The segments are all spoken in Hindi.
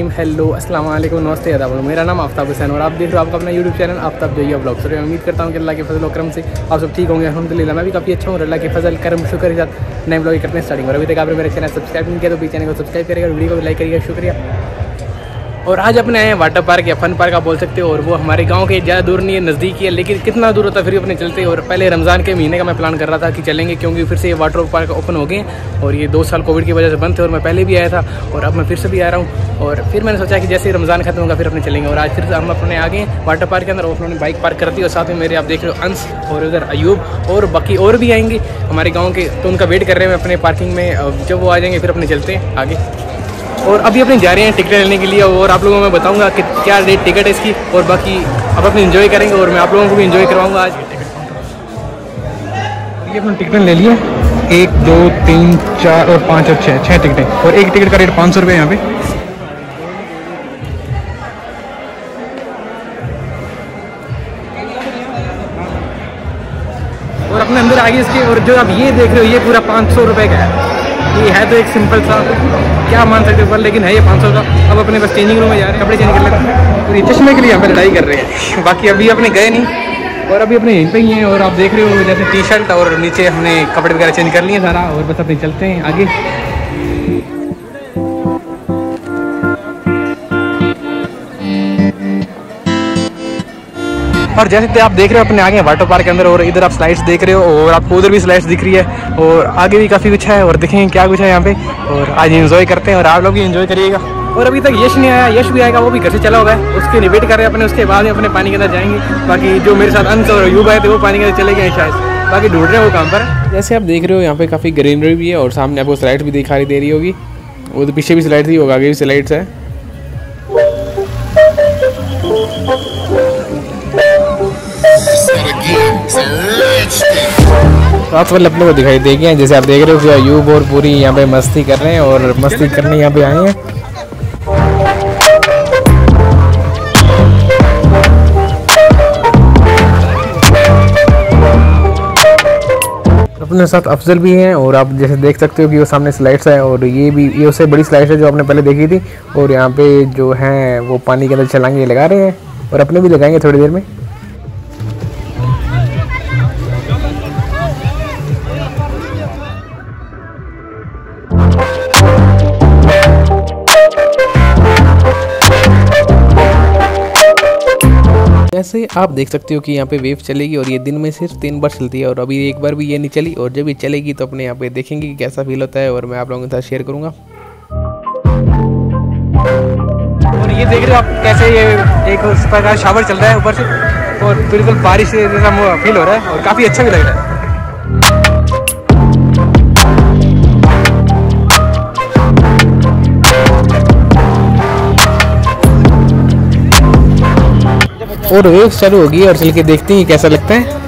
रहीम हेलो अस्सलाम वालेकुम नमस्ते अदाब मेरा नाम आफ्ताब हुसैन और आप देख रहे हो आपका अपना यूट्यूब चैनल आफ्ताब जो ब्लॉग सर मैं उम्मीद करता हूँ कि अल्लाह के फजल करम से आप सब ठीक होंगे अलहमदिल्ला मैं भी काफ़ी अच्छा हूँ अल्लाह के फजल, करम, शुक्र के साथ नए ब्लॉग करते हैं स्टार्टिंग और अभी तक आपने मेरे चैनल सब्सक्राइब नहीं किया तो भी चैनल को सब्सक्राइब करेगा वीडियो को लाइक करिएगा, शुक्रिया। और आज अपने आए हैं वाटर पार्क या फन पार्क, आप बोल सकते हो, और वो हमारे गाँव के ज़्यादा दूर नहीं है, नज़दीक ही है, लेकिन कितना दूर होता फिर अपने चलते और पहले रमज़ान के महीने का मैं प्लान कर रहा था कि चलेंगे, क्योंकि फिर से ये वाटर पार्क ओपन हो गए, और ये दो साल कोविड की वजह से बंद थे, और मैं पहले भी आया था, और अब मैं फिर से भी आ रहा हूँ। और फिर मैंने सोचा कि जैसे ही रमज़ान खत्म होगा, फिर अपने चलेंगे, और आज फिर हम अपने आ गए वाटर पार्क के अंदर और उन्होंने बाइक पार्क कर दी और साथ में मेरे, आप देख रहे हो, अंश और उधर अयूब और बाकी और भी आएँगे। हमारे गाँव के तो उनका वेट कर रहे हैं, अपने पार्किंग में जब वो आ जाएँगे, फिर अपने चलते हैं, आगे। और अभी अपने जा रहे हैं टिकट लेने के लिए और आप लोगों को मैं बताऊँगा कि क्या रेट टिकट है इसकी और बाकी अब अपने इन्जॉय करेंगे और मैं आप लोगों को भी इन्जॉय करवाऊँगा आज। ये अपने टिकट ले लिए। एक दो तीन चार और पाँच और छः छः टिकटें। और एक टिकट का रेट पाँच सौ रुपये यहाँ पे। और अपने अंदर आ आगे इसके और जो आप ये देख रहे हो ये पूरा पाँच सौ रुपये का है। ये है तो एक सिंपल सा। क्या मान सकते हो पर लेकिन है ये पाँच सौ का। अब अपने बस चेंजिंग रूम में जा रहे हैं, कपड़े चेंज कर लेते हैं और ये चश्मे के लिए पे लड़ाई कर रहे हैं। बाकी अभी अपने गए नहीं। और अभी अपने यहीं पे ही हैं और आप देख रहे हो, जैसे टी शर्ट और नीचे हमने कपड़े वगैरह चेंज कर लिए सारा। और बस अपने चलते हैं आगे। और जैसे कि आप देख रहे हो अपने आगे वाटर पार्क के अंदर और इधर आप स्लाइड्स देख रहे हो और आपको उधर भी स्लाइड्स दिख रही है और आगे भी काफ़ी कुछ है और देखेंगे क्या कुछ है यहाँ पे और आज इन्जॉय करते हैं और आप लोग भी इन्जॉय करिएगा। और अभी तक यश नहीं आया, यश भी आएगा, वो भी घर से चला होगा। उसके वेट कर रहे हैं अपने, उसके बाद अपने पानी के अंदर जाएँगे। बाकी जो मेरे साथ अंश और युग आए थे, वो पानी के अंदर चले गए शायद। बाकी ढूंढ रहे हैं वो काम पर। जैसे आप देख रहे हो, यहाँ पे काफ़ी ग्रीनरी भी है और सामने आपको स्लाइड भी दिखाई दे रही होगी। वो तो पीछे भी स्लाइड थी होगा आगे भी स्लाइड्स है। रात वाले अपने को दिखाई देगी जैसे आप देख रहे हो कि अयूब और पूरी यहाँ पे मस्ती कर रहे हैं और मस्ती करने यहाँ पे आए हैं। अपने साथ अफजल भी हैं और आप जैसे देख सकते हो कि वो सामने स्लाइड्स है और ये भी ये उससे बड़ी स्लाइड्स है जो आपने पहले देखी थी। और यहाँ पे जो हैं, वो पानी के अंदर छलांगे लगा रहे हैं। और अपने भी लगाएँगे थोड़ी देर में। जैसे आप देख सकते हो कि यहाँ पे वेव चलेगी और ये दिन में सिर्फ़ तीन बार चलती है और अभी एक बार भी ये नहीं चली और जब ये चलेगी तो अपने यहाँ पे देखेंगे कि कैसा फील होता है और मैं आप लोगों के साथ शेयर करूँगा। और ये देख रहे हो आप कैसे ये एक प्रकार शावर चल रहा है ऊपर से और बिल्कुल बारिश फील हो रहा है और काफ़ी अच्छा भी लग रहा है। और वेव चालू होगी और चल के देखते हैं कैसा लगता है।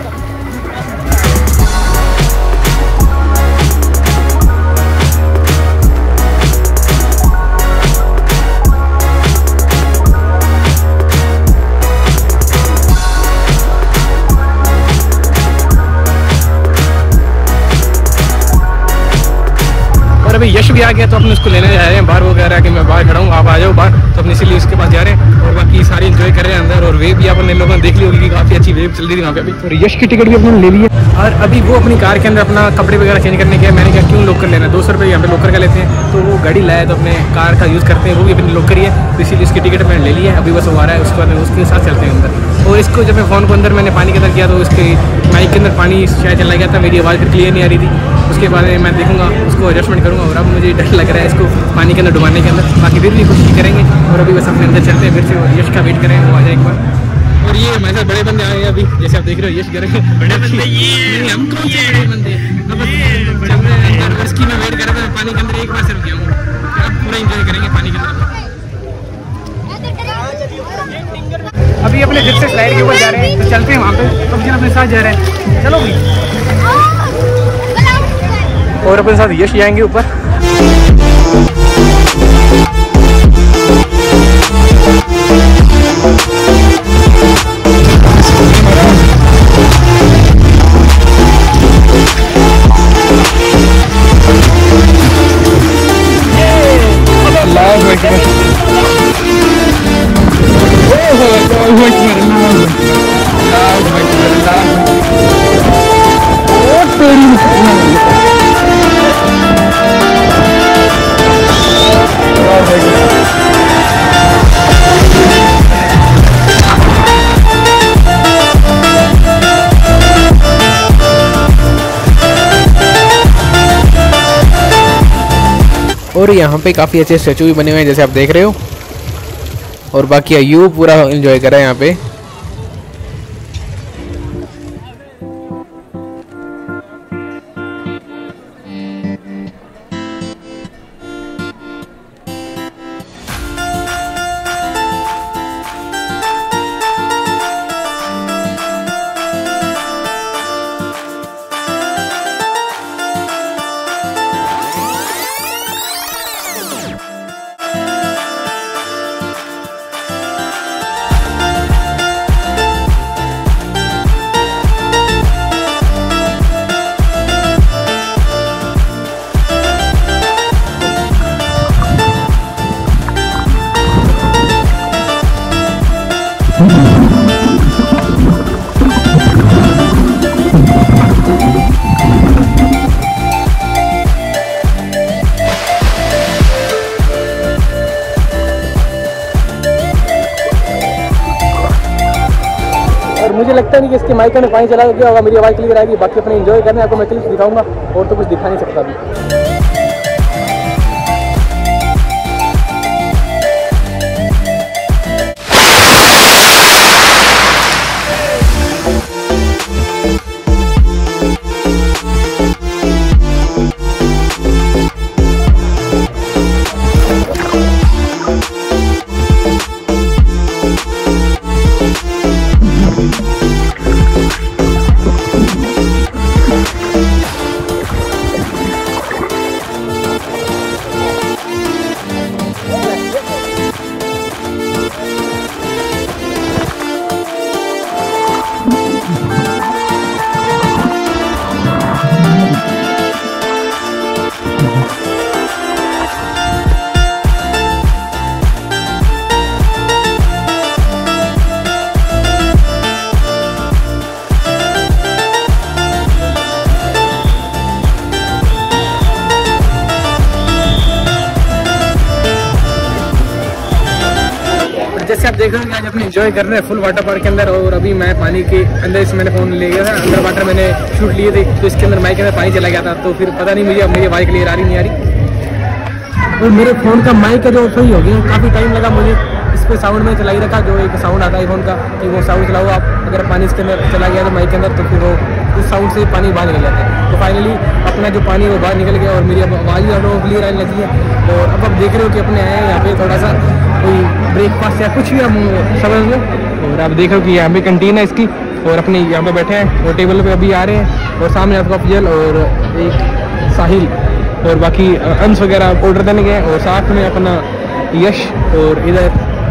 अभी यश भी आ गया तो अपने उसको लेने जा रहे हैं। बाहर वो कह रहा है कि मैं बाहर खड़ा हूँ आप आ जाओ बाहर। तो अपने इसीलिए उसके पास जा रहे हैं और बाकी सारे इन्जॉय कर रहे हैं अंदर और वेव भी अपने लोगों ने देख ली होगी कि काफ़ी अच्छी वेव चल रही थी वहाँ पे अभी। और यश की टिकट भी अपने ले ली है। और अभी वो अपनी कार के अंदर अपना कपड़े वगैरह चेंज करने के मैंने कहा क्यों लोकर लेना है? दो सौ रुपये यहाँ पे लोकर का लेते हैं। तो वो गाड़ी लाया तो अपने कार का यूज़ करते हैं वो भी अपनी लोकर ही है। तो इसीलिए इसकी टिकट मैंने ले ली है। अभी बस वो आ रहा है उसके बाद उसके साथ चलते हैं अंदर। और इसको जब मैं फ़ोन को अंदर मैंने पानी के अंदर किया तो उसके माइक के अंदर पानी शायद चला गया था मेरी आवाज़ फिर क्लियर नहीं आ रही थी। उसके बाद में मैं देखूँगा उसको एडजस्टमेंट करूँगा और अब मुझे डर लग रहा है इसको पानी के अंदर डुबाने के अंदर। बाकी फिर भी कोशिश करेंगे और अभी बस अपने अंदर चलते हैं फिर से यश का वेट करें वो आ जाए एक बार। और ये हमारे साथ बड़े बंदे आए हैं अभी जैसे आप देख रहे हो यश करेंगे बड़े बंदे ये हम कौन से बड़े बंदे। अंदर मैं वेट कर रहा था पानी के अंदर एक बार से रुक गया हूँ। अब पूरा इंजॉय करेंगे पानी के अंदर। अभी अपने फिर से स्लाइड के ऊपर जा रहे हैं तो चलते हैं वहाँ पे। तो अपने साथ जा रहे हैं। चलो भाई और अपने साथ यश जाएँगे ऊपर। और यहाँ पे काफ़ी अच्छे स्टैचू भी बने हुए हैं, जैसे आप देख रहे हो। और बाकी अयूब पूरा इन्जॉय करा है यहाँ पे। मुझे लगता नहीं कि इसके माइक में पानी चला गया होगा, मेरी आवाज़ क्लियर आएगी, बाकी अपने इन्जॉय करने आपको मैं क्लिप दिखाऊँगा और तो कुछ दिखा नहीं सकता अभी। अपने एंजॉय कर रहे हैं फुल वाटर पार्क के अंदर और अभी मैं पानी के अंदर इस मैंने फ़ोन ले गया था, अंदर वाटर मैंने शूट लिए थे तो इसके अंदर माइक के अंदर पानी चला गया था तो फिर पता नहीं मुझे अब मेरी आवाज़ क्लियर आ रही, नहीं आ रही। और मेरे फ़ोन का माइक जो सही हो गया, काफ़ी टाइम लगा मुझे। इस पर साउंड में चला ही रखा, जो एक साउंड आता है फ़ोन का कि वो साउंड चलाओ आप। अगर पानी इसके अंदर चला गया तो माइक के अंदर तो फिर वो उस साउंड से पानी बाहर निकल जाता है। तो फाइनली अपना जो पानी वो बाहर निकल गया और मेरी अब आवाज़ भी और क्लियर आने लगी है। और अब आप देख रहे हो कि अपने आए हैं, यहाँ पे थोड़ा सा कोई ब्रेकफास्ट या कुछ भी हम समझ लो। और आप देख रहे हो कि यहाँ पे कंटीन है इसकी, और अपने यहाँ पे बैठे हैं, और टेबल पर अभी आ रहे हैं, और सामने आपका अफजल और एक साहिल और बाकी अंश वगैरह ऑर्डर देने गए और साथ में अपना यश, और इधर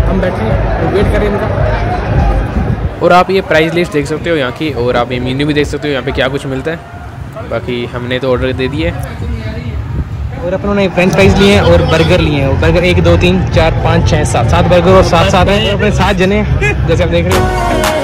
हम बैठे हैं वेट करें इनका। और आप ये प्राइस लिस्ट देख सकते हो यहाँ की, और आप ये मीनू भी देख सकते हो, यहाँ पे क्या कुछ मिलता है। बाकी हमने तो ऑर्डर दे दिए। और अपनों ने फ्रेंच फ्राइज लिए हैं और बर्गर लिए। हैं बर्गर एक, दो, तीन, चार, पाँच छः सात। सात बर्गर और सात सात हैं। अपने सात जने, जैसे आप देख रहे हो।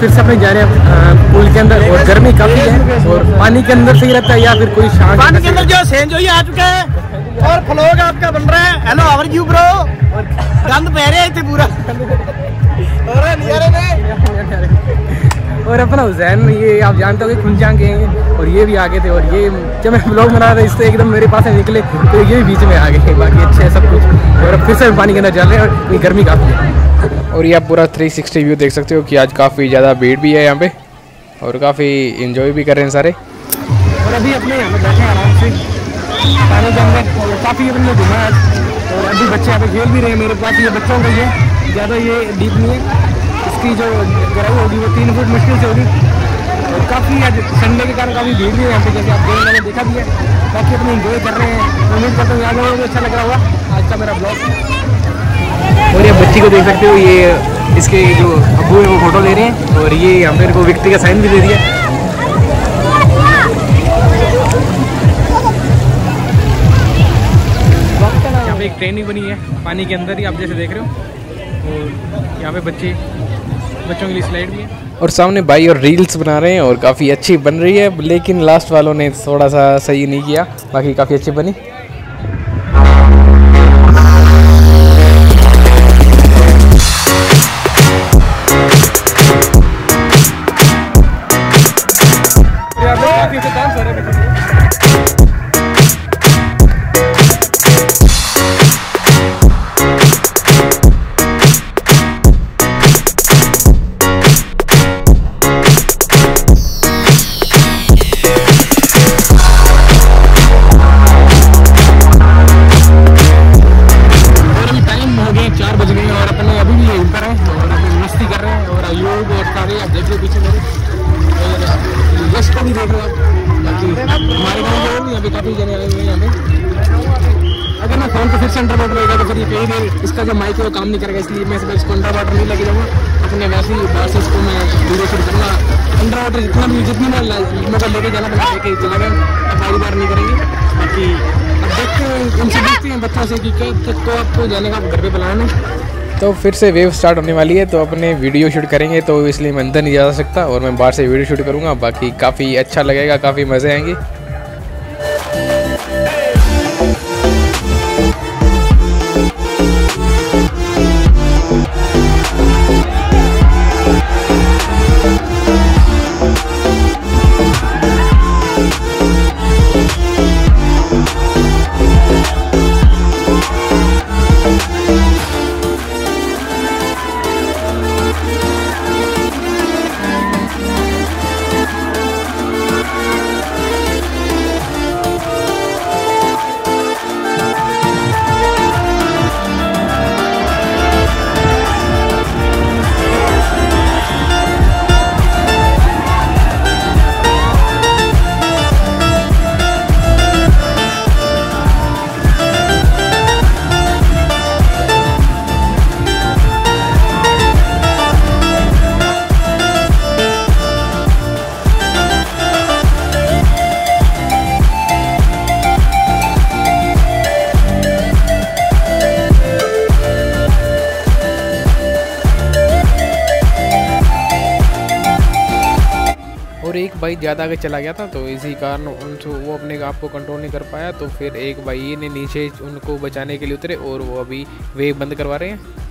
फिर से अपने जा रहे हैं पूल के अंदर और गर्मी काफ़ी है और पानी के अंदर सही रहता है या फिर कोई शांत पानी के अंदर जो सेंज हुई आ चुका है और फ्लोग आपका बन रहा है। हेलो आवर यू ब्रो गंद पै रहा है इतने पूरा। और नजारे में और अपना हुसैन ये आप जानते हो कि खुंजांग हैं और ये भी आगे थे और ये जब मैं ब्लॉग बना रहा था इससे एकदम मेरे पास निकले तो ये भी बीच में आ गए बाकी अच्छे है सब कुछ। और अब फिर से पानी के अंदर चल रहे हैं और ये गर्मी काफ़ी है। और ये आप पूरा 360 व्यू देख सकते हो कि आज काफ़ी ज़्यादा भीड़ भी है यहाँ पे और काफ़ी इन्जॉय भी कर रहे हैं सारे। और अभी अपने यहाँ पे बैठे हैं आराम से। काफ़ी अपने घूमा आज। और अभी बच्चे यहाँ पे खेल भी रहे हैं। मेरे पास ये बच्चों का है ज़्यादा ये डीप नहीं है। इसकी जो गहराई होगी वो तीन फुट मुश्किल से होगी। और काफ़ी आज संडे के कारण काफ़ी भीड़ भी है यहाँ पे, जैसे आप देख मैंने देखा भी है। काफ़ी अपने इंजॉय कर रहे हैं। उम्मीद करता हूँ यहाँ अच्छा लग रहा होगा। आज का मेरा ब्लॉग और ये बच्ची को देख सकते हो ये इसके जो अबू है वो फ़ोटो ले रहे हैं और ये यहाँ पे इनको व्यक्ति का साइन भी दे दिया। यहाँ पे एक ट्रेन भी बनी है पानी के अंदर ही आप जैसे देख रहे हो। और यहाँ पे बच्चे बच्चों के लिए स्लाइड भी है। और सामने भाई और रील्स बना रहे हैं और काफ़ी अच्छी बन रही है लेकिन लास्ट वालों ने थोड़ा सा सही नहीं किया बाकी काफ़ी अच्छी बनी। मैं पे अंडर वाटर रहेगा तो फिर ये कहीं इसका जो माइक है वो काम नहीं करेगा, इसलिए मैं इसको अंडर वाटर नहीं लगे जाऊँगा अपने वैसे ही बाहर से इसको मैं वीडियो शूट करूँगा। अंडर वाटर जितना भी, जितनी बार मौका लेके जाना मैं लेके चला गया अब बारी बार नहीं करेंगे। बाकी अब देखते हैं, उनसे देखते हैं बच्चों से कि तो आपको जाने का घर पर प्लान है। तो फिर से वेव स्टार्ट होने वाली है तो अपने वीडियो शूट करेंगे तो इसलिए मैं अंदर नहीं जा सकता और मैं बाहर से वीडियो शूट करूँगा, बाकी काफ़ी अच्छा लगेगा, काफ़ी मज़े आएँगे। भाई ज़्यादा आगे चला गया था तो इसी कारण उनसे वो अपने आप को कंट्रोल नहीं कर पाया तो फिर एक भाई ने नीचे उनको बचाने के लिए उतरे और वो अभी वेव बंद करवा रहे हैं।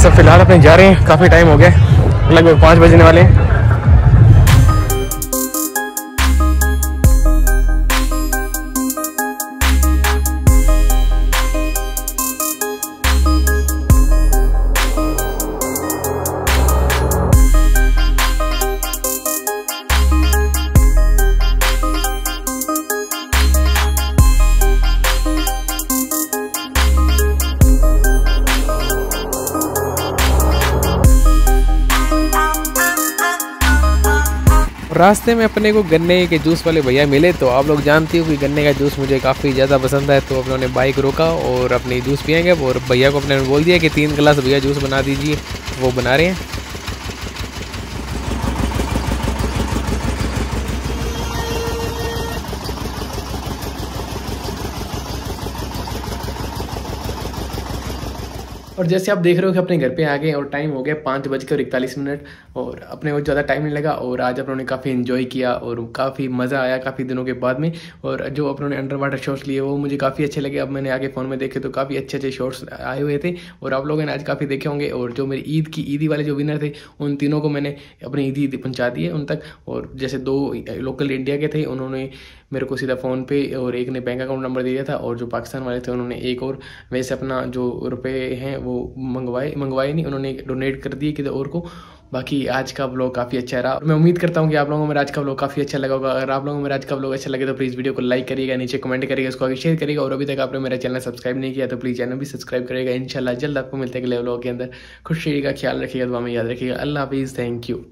बस अब फ़िलहाल अपने जा रहे हैं। काफ़ी टाइम हो गया। लगभग पाँच बजने वाले हैं। रास्ते में अपने को गन्ने के जूस वाले भैया मिले तो आप लोग जानते हो कि गन्ने का जूस मुझे काफ़ी ज़्यादा पसंद है तो अपने बाइक रोका और अपनी जूस पियेंगे और भैया को अपने बोल दिया कि तीन गिलास भैया जूस बना दीजिए, वो बना रहे हैं। और जैसे आप देख रहे हो कि अपने घर पे आ गए और टाइम हो गया पाँच बजकर इकतालीस मिनट और अपने को ज़्यादा टाइम नहीं लगा और आज अपनों ने काफ़ी इन्जॉय किया और काफ़ी मज़ा आया काफ़ी दिनों के बाद में और जो अपनों ने अंडर वाटर शॉट्स लिए, वो मुझे काफ़ी अच्छे लगे। अब मैंने आगे फ़ोन में देखे तो काफ़ी अच्छे अच्छे शॉट्स आए हुए थे और आप लोगों ने आज काफ़ी देखे होंगे और जो मेरी ईद की, ईदी वाले जो विनर थे, उन तीनों को मैंने अपनी ईदी पहुँचा दी है उन तक और जैसे दो लोकल इंडिया के थे, उन्होंने मेरे को सीधा फ़ोन पे और एक ने बैंक अकाउंट नंबर दे दिया था और जो पाकिस्तान वाले थे, उन्होंने एक और वैसे अपना जो रुपए हैं वो मंगवाए मंगवाए नहीं, उन्होंने डोनेट कर दिए किसी और को। बाकी आज का ब्लॉग काफ़ी अच्छा रहा मैं उम्मीद करता हूँ कि आप लोगों को मेरा आज का ब्लॉग काफ़ी अच्छा लगा होगा। अगर आप लोगों को मेरा आज का ब्लॉग अच्छा लगे तो प्लीज़ वीडियो को लाइक करिएगा, नीचे कमेंट करिएगा इसको आगे शेयर करिएगा और अभी तक आपने मेरा चैनल सब्सक्राइब नहीं किया तो प्लीज़ चैनल भी सब्सक्राइब करेगा इंशाल्लाह जल्द आपको मिलते हैं अगले ब्लॉग के अंदर। खुश रहिएगा, ख्याल रखिएगा, दुआ में याद रखिएगा। अल्लाह हाफिज़ थैंक यू